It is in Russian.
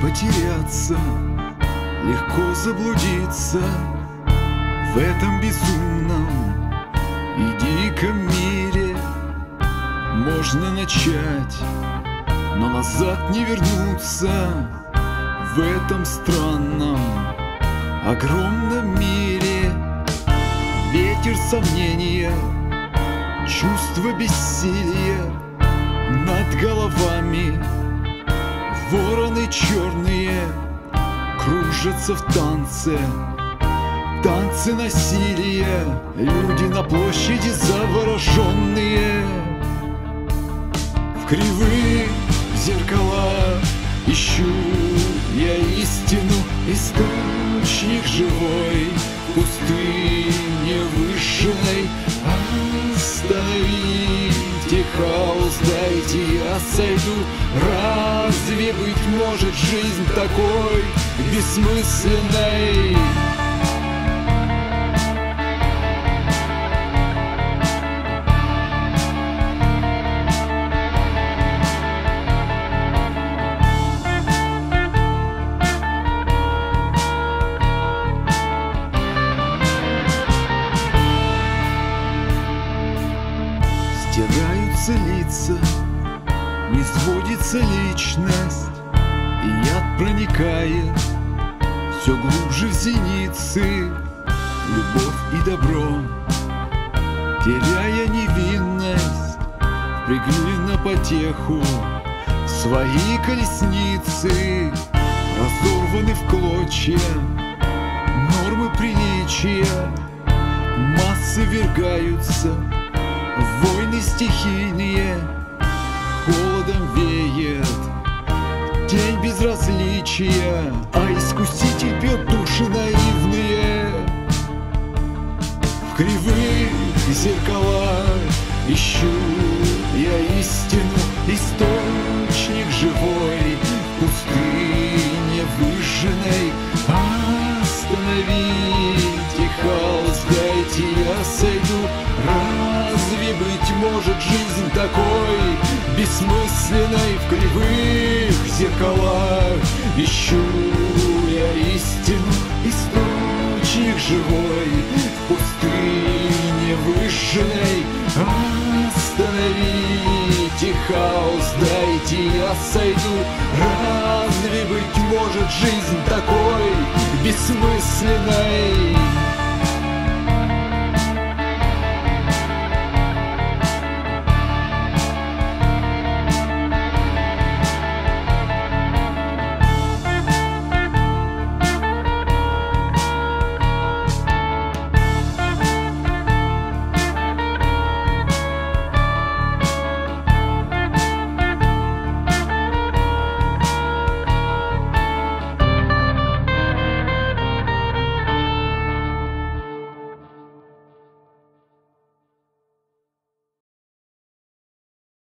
потеряться, легко заблудиться В этом безумном и диком мире. Можно начать, но назад не вернуться В этом странном, огромном мире. Ветер сомнения, чувство бессилия Над головами черные кружатся в танце. Танцы насилия, люди на площади завороженные. В кривые зеркала ищу я истину Источник живой дайте я сойду Разве быть может жизнь такой бессмысленной? Стираются лица, не сводится личность И яд проникает все глубже в зеницы. Любовь и добро, теряя невинность Пригнули на потеху свои колесницы. Разорваны в клочья нормы приличия Массы вергаются Войны стихийные, холодом веет Тень безразличия, а искуситель бьет души наивные. В кривых зеркалах ищу я истину Источник живой пустыне выжженной. Остановите хаос, дайте я сойду бессмысленной в кривых зеркалах? Ищу я истину, источник живой в пустыне выжженной. Остановите хаос, дайте я сойду. Разве быть может жизнь такой бессмысленной?